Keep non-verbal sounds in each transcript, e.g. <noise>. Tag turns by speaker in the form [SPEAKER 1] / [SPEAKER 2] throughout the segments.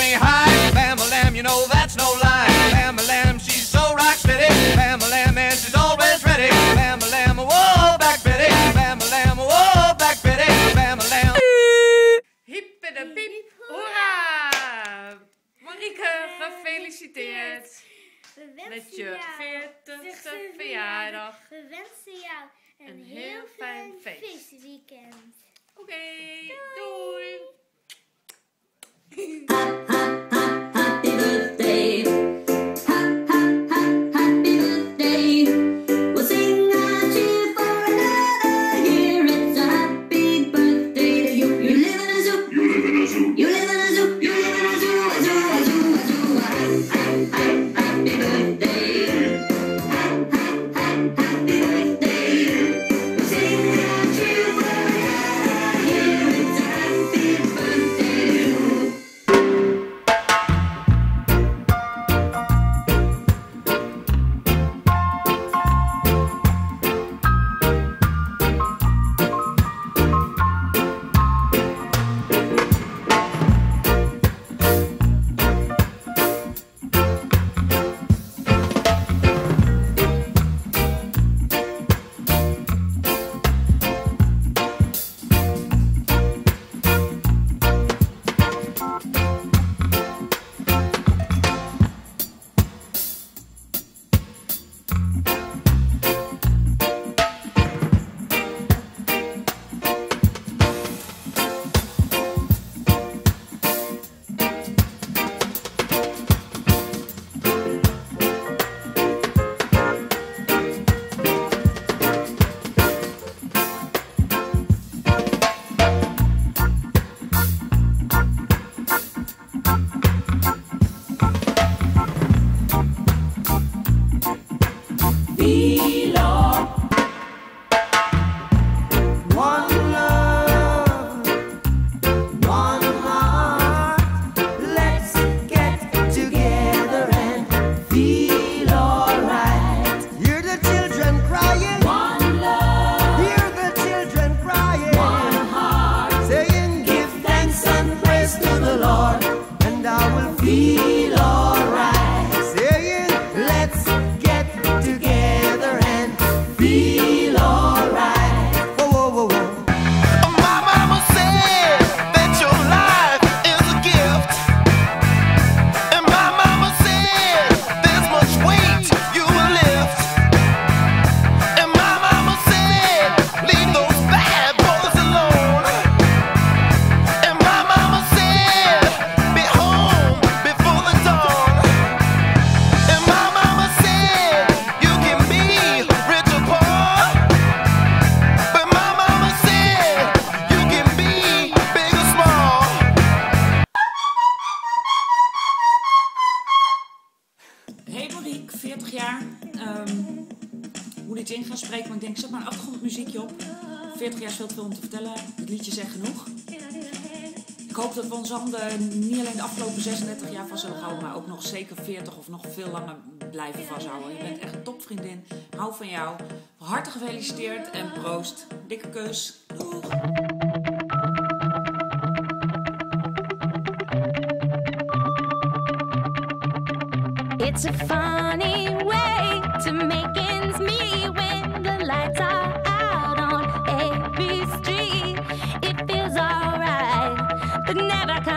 [SPEAKER 1] me high. Lam, you know that's no lie. Bama Lam, she's so rock steady. Bama Lam, and she's always ready. Bama Lam, whoa, back Betty. Bama Lam, whoa, back Betty. Bam Lam.
[SPEAKER 2] Hiep en de piep, hoera! Marieke, gefeliciteerd.
[SPEAKER 3] We wensen
[SPEAKER 2] met je 40ste verjaardag.
[SPEAKER 3] We wensen jou een, heel, fijn
[SPEAKER 2] feest.
[SPEAKER 3] feestweekend.
[SPEAKER 2] Oké, doei. <laughs>
[SPEAKER 4] om te vertellen. Het liedje zegt genoeg. Ik hoop dat we onze handen niet alleen de afgelopen 36 jaar van zullen houden, maar ook nog zeker 40 of nog veel langer blijven vasthouden. Je bent echt een topvriendin. Hou van jou. Hartelijk gefeliciteerd en proost. Dikke kus. Doeg.
[SPEAKER 5] It's a funny way to make.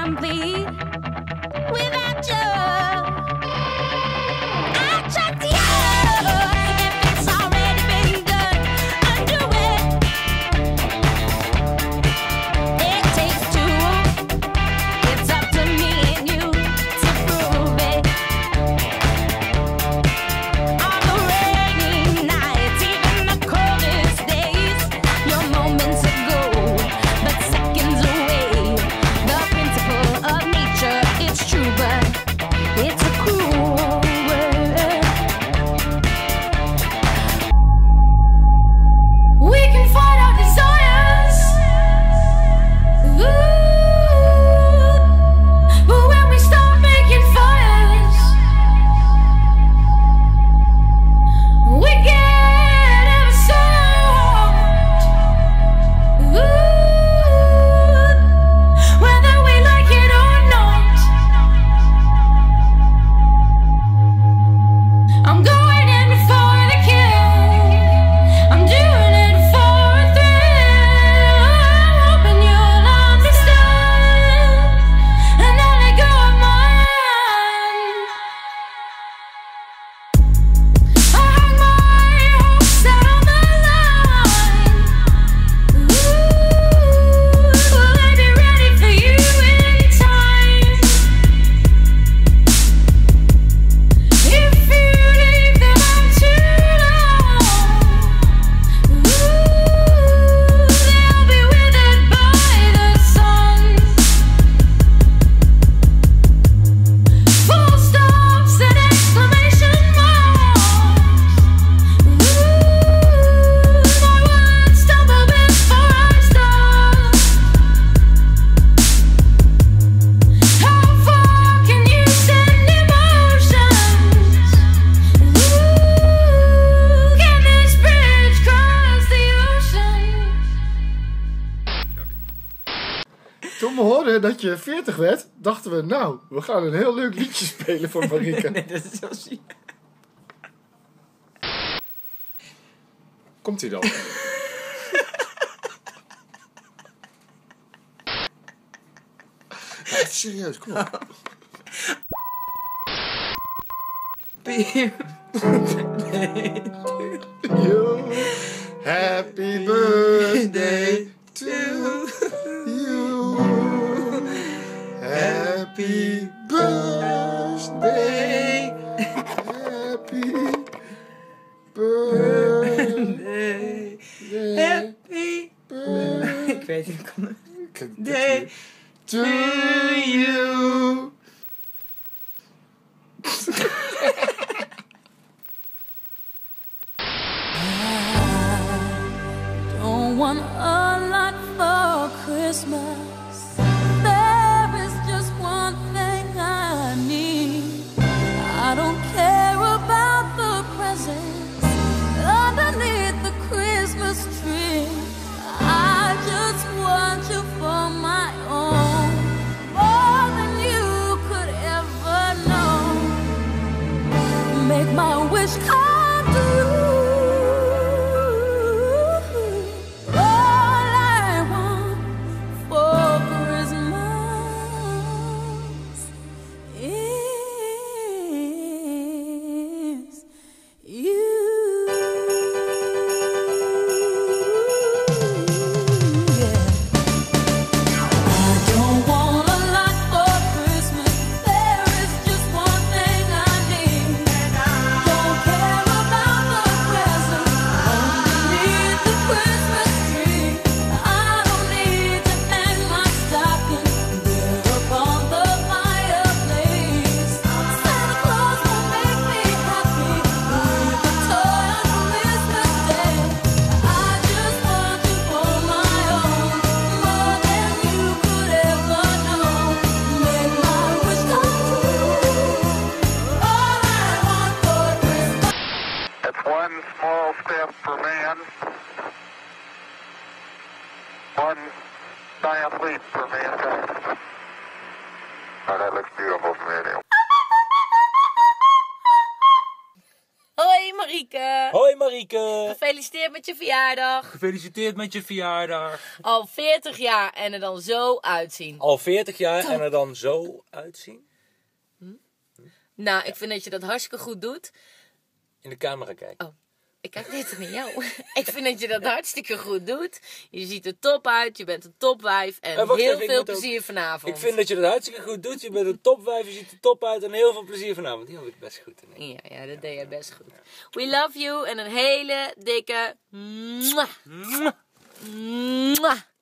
[SPEAKER 5] complete.
[SPEAKER 6] Je 40 werd, dachten we, nou, we gaan een heel leuk liedje spelen voor Marika. <laughs>
[SPEAKER 4] Nee, dat is zo ziek.
[SPEAKER 6] Komt hij dan? Ja, serieus, kom op. <laughs> You, Day to you.
[SPEAKER 7] Gefeliciteerd met je verjaardag.
[SPEAKER 8] Gefeliciteerd met je verjaardag.
[SPEAKER 7] Al 40 jaar en er dan zo uitzien.
[SPEAKER 8] Al 40 jaar en er dan zo uitzien.
[SPEAKER 7] Nou, ik vind dat je dat hartstikke goed doet.
[SPEAKER 8] In de camera kijken.
[SPEAKER 7] Oh, kijk dit naar jou. <laughs> ik vind dat je dat hartstikke goed doet. Je ziet er top uit, je bent een topwijf en
[SPEAKER 8] wacht
[SPEAKER 7] heel
[SPEAKER 8] even,
[SPEAKER 7] veel
[SPEAKER 8] ook-
[SPEAKER 7] plezier vanavond.
[SPEAKER 8] Ik vind dat je dat hartstikke goed doet. Je bent een topwijf, je ziet er top uit en heel veel plezier vanavond. Die heb ik best goed. Hè?
[SPEAKER 7] Ja, ja, dat deed je best goed. We love you en een hele dikke... Mwah.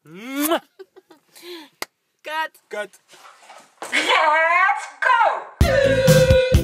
[SPEAKER 7] Mwah.
[SPEAKER 8] Cut.
[SPEAKER 3] I'm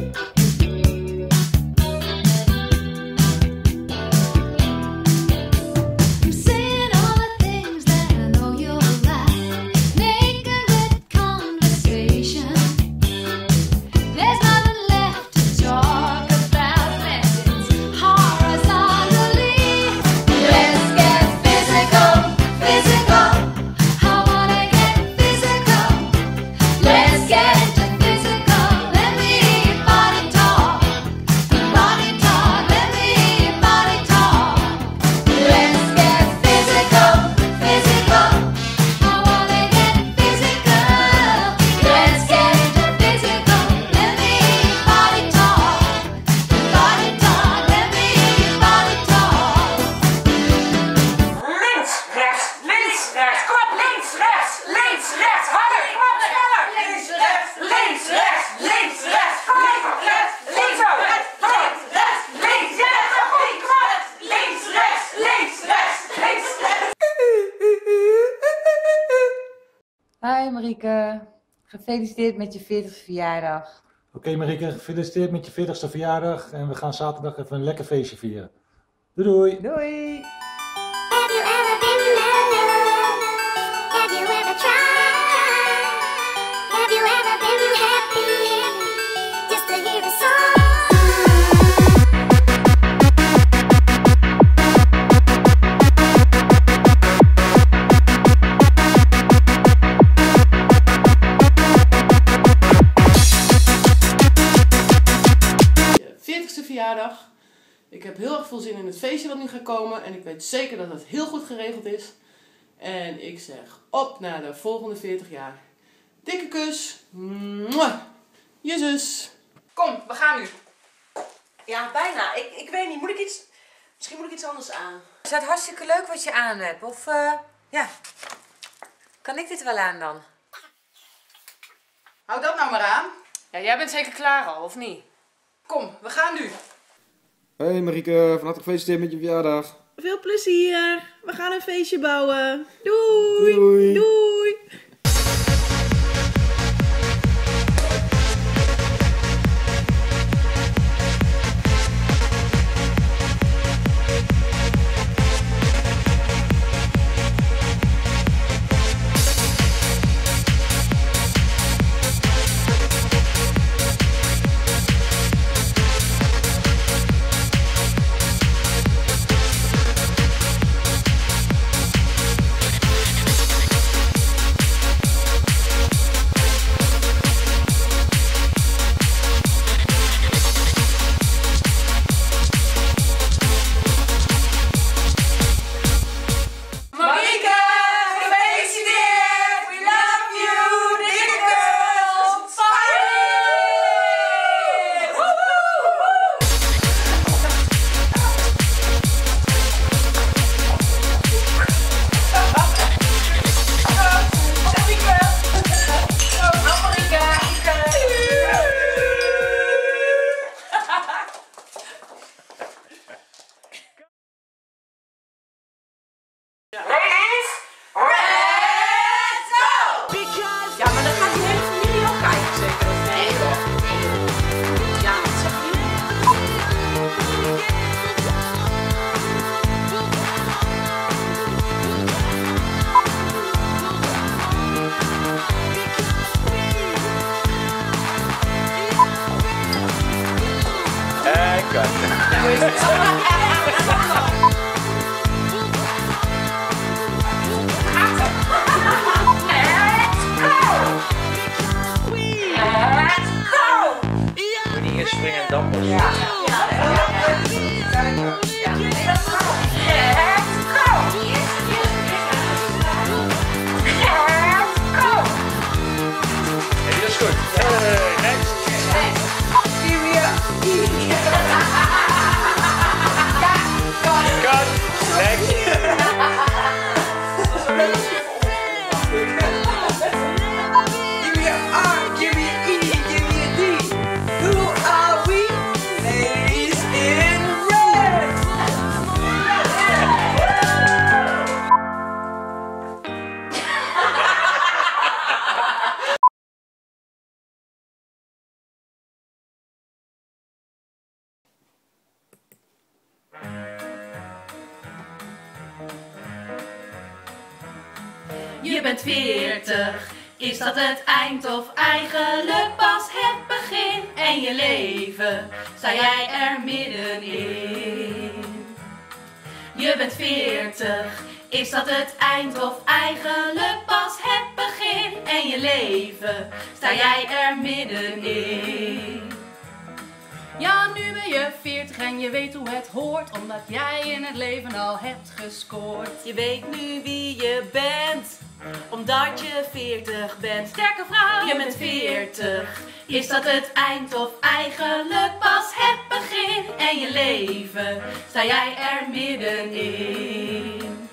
[SPEAKER 9] Hi Marieke, gefeliciteerd met je 40 verjaardag.
[SPEAKER 10] Oké Marieke, gefeliciteerd met je 40ste verjaardag en we gaan zaterdag even een lekker feestje vieren. Doei doei!
[SPEAKER 9] Doei!
[SPEAKER 11] Ik heb heel erg veel zin in het feestje wat nu gaat komen. En ik weet zeker dat het heel goed geregeld is. En ik zeg op naar de volgende 40 jaar. Dikke kus. Mwah. Je zus.
[SPEAKER 12] Kom, we gaan nu. Ja, bijna. Ik, ik weet niet. Moet ik iets... Misschien moet ik iets anders aan.
[SPEAKER 9] Is het hartstikke leuk wat je aan hebt? Of, eh, ja. Kan ik dit wel aan dan?
[SPEAKER 12] Hou dat nou maar aan.
[SPEAKER 2] Ja, jij bent zeker klaar al, of niet?
[SPEAKER 12] Kom, we gaan nu.
[SPEAKER 13] Hey Marieke, van harte gefeliciteerd met je verjaardag.
[SPEAKER 14] Veel plezier. We gaan een feestje bouwen. Doei.
[SPEAKER 13] Doei.
[SPEAKER 14] Doei.
[SPEAKER 15] Bent veertig, is dat het eind of eigenlijk pas het begin? En je leven, sta jij er middenin? Je bent veertig, is dat het eind of eigenlijk pas het begin? En je leven, sta jij er middenin? Ja, nu ben je 40 en je weet hoe het hoort, omdat jij in het leven al hebt gescoord.
[SPEAKER 12] Je weet nu wie je bent, omdat je 40 bent.
[SPEAKER 15] Sterke vrouw, je bent 40. Is dat het eind of eigenlijk pas het begin? En je leven, sta jij er middenin?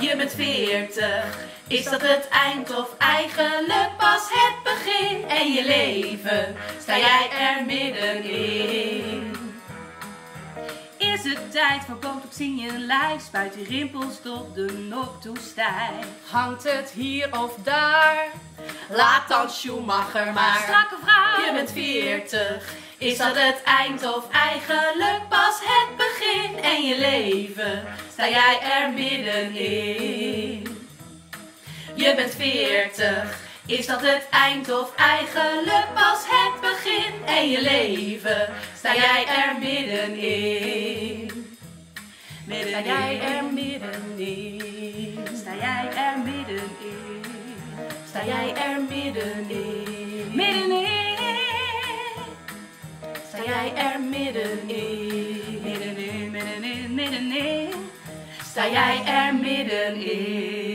[SPEAKER 15] Je bent 40. Is dat het eind of eigenlijk pas het begin? En je leven, sta jij er middenin? Is het tijd voor botox in je lijf? Spuit die rimpels tot de nok toe stijf. Hangt het hier of daar? Laat dan Schumacher maar. Strakke vrouw, je bent 40. Is dat het eind of eigenlijk pas het begin? En je leven, sta jij er middenin? Je bent 40. Is dat het eind of eigenlijk pas het begin? En je leven, sta jij er middenin? Sta jij er middenin? Sta jij er middenin? Sta jij er middenin? Middenin? Sta jij er middenin?
[SPEAKER 16] middenin? Sta jij er middenin?